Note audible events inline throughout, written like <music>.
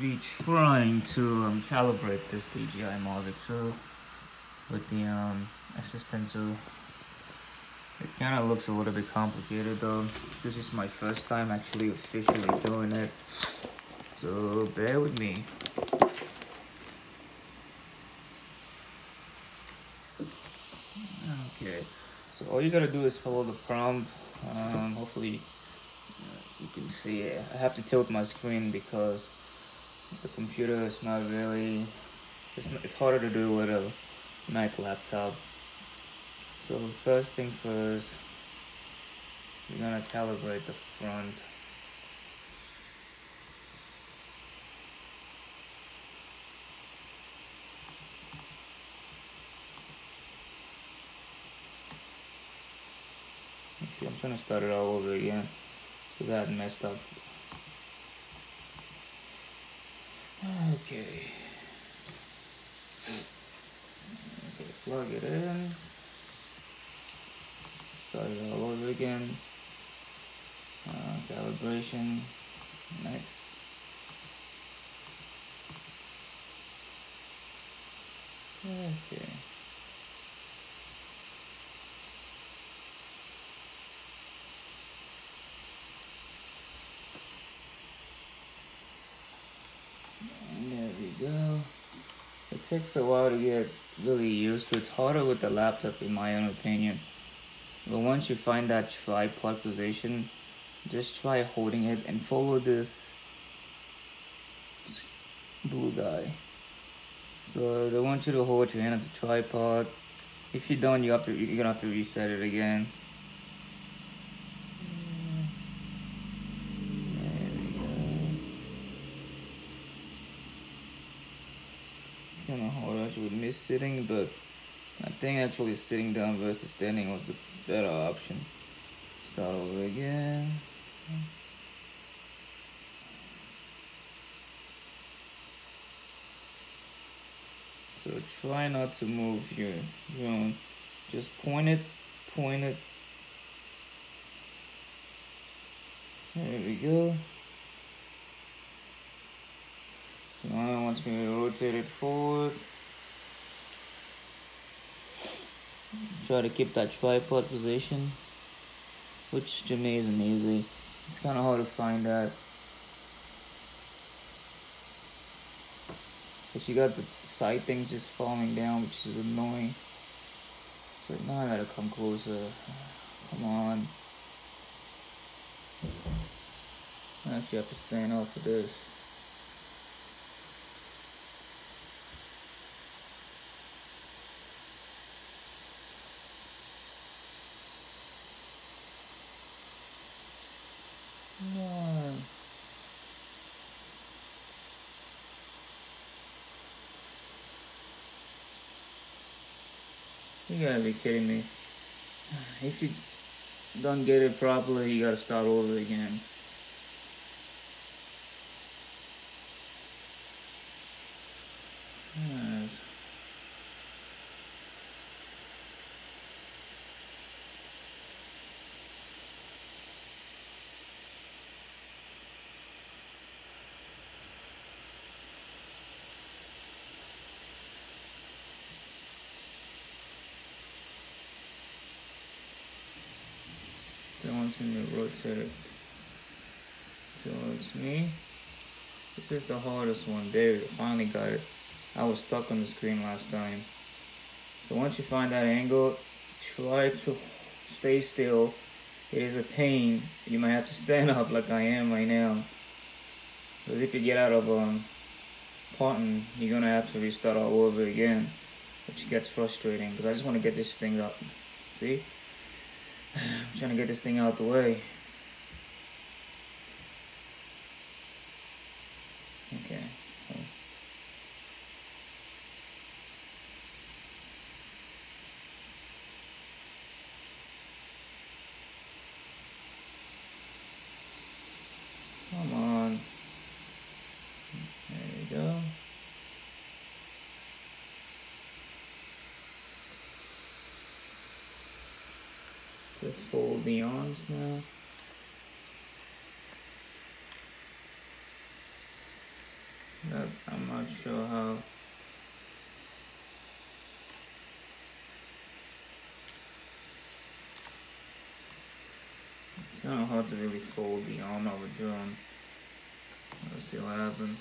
be trying to um, calibrate this DJI Mavic 2 with the um, Assistant 2. It kind of looks a little bit complicated though. This is my first time actually officially doing it. So bear with me. Okay, so all you gotta do is follow the prompt. Um, hopefully uh, you can see it. I have to tilt my screen because the computer is not really, it's, not, it's harder to do with a Mac laptop. So first thing first, we're gonna calibrate the front. I'm trying to start it all over again because I had messed up. Okay. Okay, plug it in. Start it all over again. Uh, calibration. Nice. Okay. And there we go. It takes a while to get really used to. It's harder with the laptop in my own opinion. But once you find that tripod position, just try holding it and follow this blue guy. So they want you to hold your hand as a tripod. If you don't, you have to you're gonna have to reset it again. There we go. It's kind of hard actually with me sitting, but I think actually sitting down versus standing was a better option. Start over again. So try not to move your drone. Just point it, point it. There we go. Now it wants me to rotate it forward. Try to keep that tripod position, which to me isn't easy. It's kind of hard to find that. But you got the side things just falling down, which is annoying. So now I gotta come closer. Come on. I actually have to stand off of this. You gotta be kidding me. <sighs> If you don't get it properly, you gotta start over again. That me to towards me. This is the hardest one. There, finally got it. I was stuck on the screen last time. So once you find that angle, try to stay still. It is a pain. You might have to stand up like I am right now. Because if you get out of um, parting, you're gonna have to restart all over again, which gets frustrating. Because I just want to get this thing up. See? I'm trying to get this thing out the way. Okay. so- Come on. There you go. Just fold the arms now. That I'm not sure how. It's kind of hard to really fold the arm of a drone. Let's see what happens.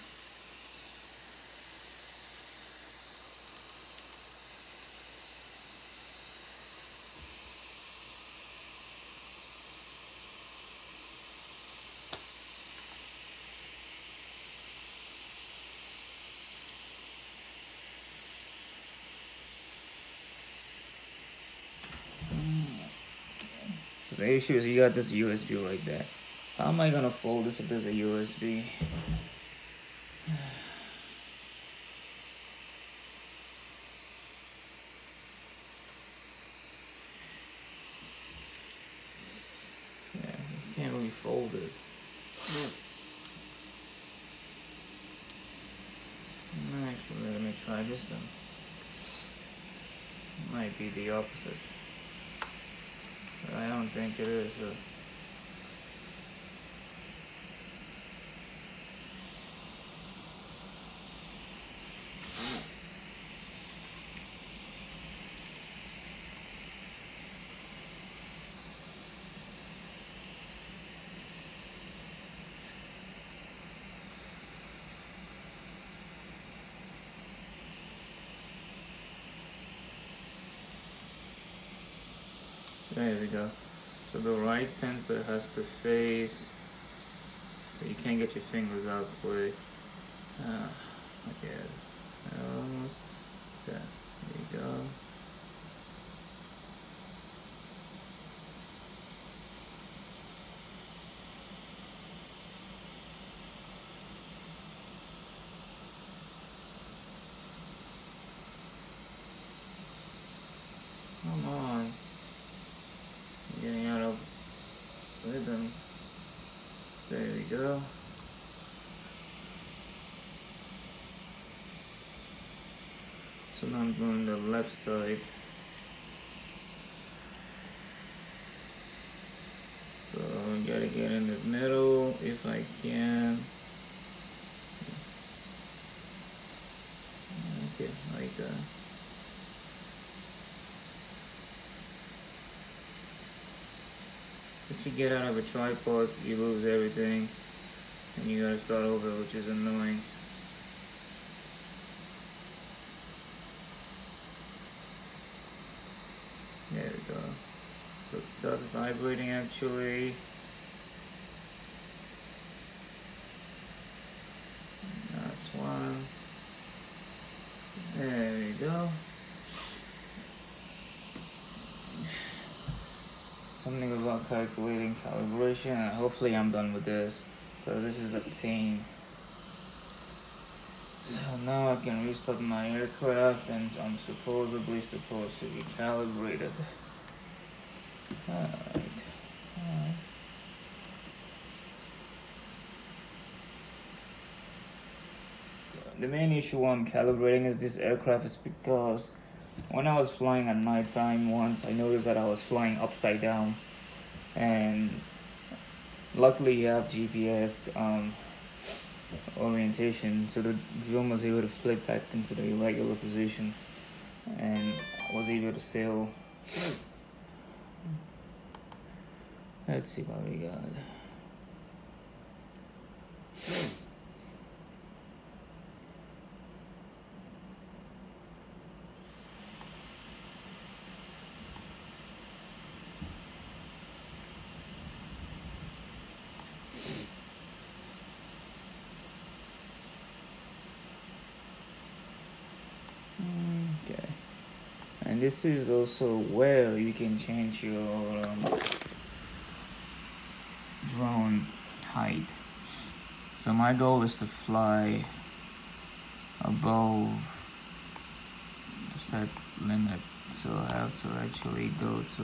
The issue is you got this USB like that. How am I gonna fold this if there's a USB? Yeah, you can't really fold it. Hmm. Actually, let me try this then. Might be the opposite. I don't think it is. There we go. So the right sensor has to face, so you can't get your fingers out the way. Ah, okay, almost. Yeah, there you go. Come on getting out of rhythm. There we go. So now I'm going the left side. So I gotta get in the middle if I can. Okay, like that. if you get out of a tripod, you lose everything, and you gotta start over, which is annoying. There we go. Uh, so it starts vibrating actually. That's one. There we go. something about calculating calibration hopefully I'm done with this because this is a pain so now I can restart my aircraft and I'm supposedly supposed to be calibrated the main issue I'm calibrating is this aircraft is because when I was flying at night time once, I noticed that I was flying upside down. And luckily you have GPS um, orientation, so the drone was able to flip back into the regular position and was able to sail. Let's see what we got. Okay. And this is also where you can change your um, drone height. So my goal is to fly above just that limit. So I have to actually go to